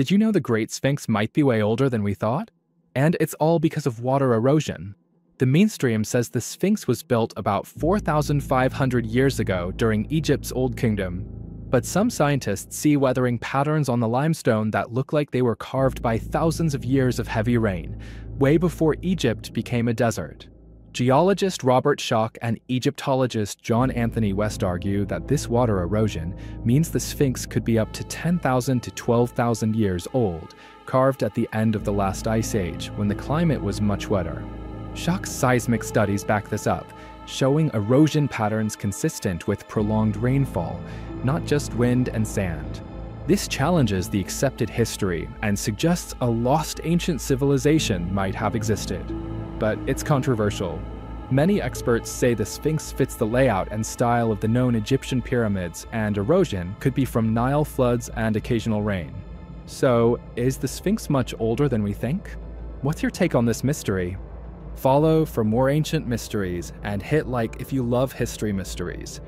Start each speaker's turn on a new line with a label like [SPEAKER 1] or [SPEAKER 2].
[SPEAKER 1] Did you know the Great Sphinx might be way older than we thought? And it's all because of water erosion. The mainstream says the Sphinx was built about 4,500 years ago during Egypt's Old Kingdom. But some scientists see weathering patterns on the limestone that look like they were carved by thousands of years of heavy rain, way before Egypt became a desert. Geologist Robert Schoch and Egyptologist John Anthony West argue that this water erosion means the Sphinx could be up to 10,000 to 12,000 years old, carved at the end of the last ice age when the climate was much wetter. Schoch's seismic studies back this up, showing erosion patterns consistent with prolonged rainfall, not just wind and sand. This challenges the accepted history and suggests a lost ancient civilization might have existed but it's controversial. Many experts say the Sphinx fits the layout and style of the known Egyptian pyramids, and erosion could be from Nile floods and occasional rain. So, is the Sphinx much older than we think? What's your take on this mystery? Follow for more ancient mysteries and hit like if you love history mysteries.